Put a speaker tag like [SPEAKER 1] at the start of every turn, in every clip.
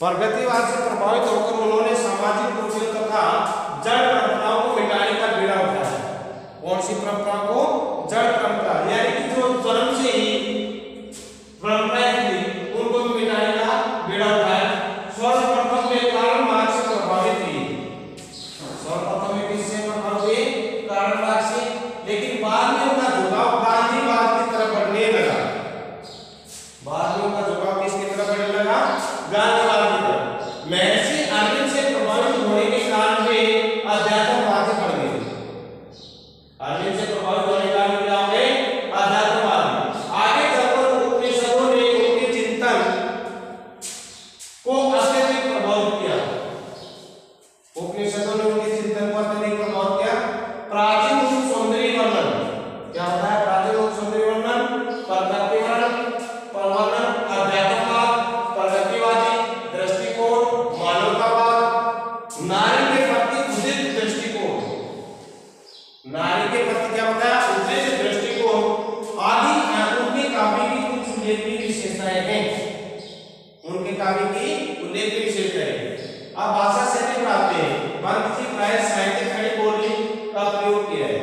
[SPEAKER 1] प्रगतिवाद से प्रभावित होकर उन्होंने सामाजिक तथा जड़ परंपराओं को मिटाने का बीड़ा उठाया। कौन सी उल्लेखनीय विशेषताएँ हैं, उनके काव्य की उल्लेखनीय विशेषताएँ अब भाषा शैली पर आते हैं। पंत जी प्राय साहित्य खड़ी बोली का प्रयोग किया है।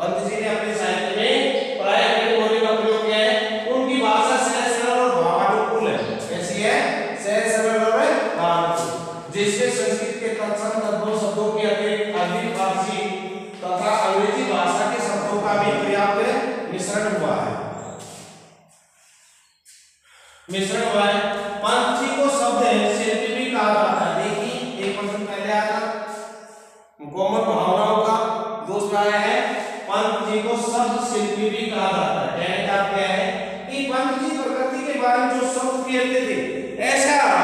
[SPEAKER 1] पंत जी ने अपने साहित्य में प्राय खड़ी बोली का प्रयोग किया है। उनकी भाषा सहज सरल और भावानुकूल है। कैसी है? सहज सरल और भावानुकूल। जिससे संस्कृत के तत्सम तद्भव शब्दों के अतिरिक्त अरबी फारसी तथा अंग्रेज़ी भाषा के शब्दों का भी पर्याप्त मिश्रण हुआ है। मिश्रण को शब्द शिल्पी भी कहा जाता है। देखिए, एक प्रश्न पहले आया कोमल भावनाओं का दूसरा है। को शब्द शिल्पी भी कहा जाता है। क्या है? कि प्रकृति के बारे में जो शब्द कहते थे, ऐसा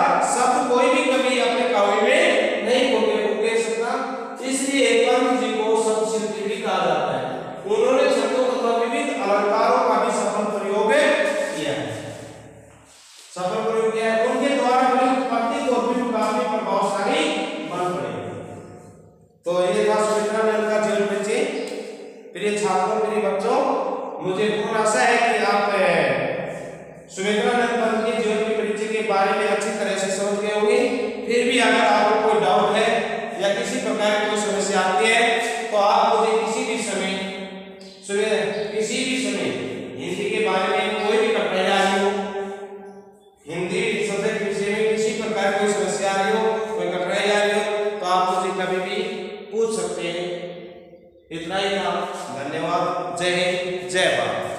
[SPEAKER 1] सफल प्रयोग किया है। उनके द्वारा बनी उत्पत्ति को भी काफ़ी प्रभावशाली बन पड़ेगी तो ये था सुमित्रानंद का जीवन बच्चे प्रिय छात्रों, प्रिय बच्चों, मुझे पूर्ण आशा है कि आप सुमित्रानंद पंत के जीवन के परिचय के बारे में अच्छी तरह से समझ गए होंगे। फिर भी अगर आपको कोई डाउट है या किसी प्रकार की कोई समस्या आती है तो आप मुझे किसी भी समय इतना ही था। धन्यवाद। जय हिंद जय भारत।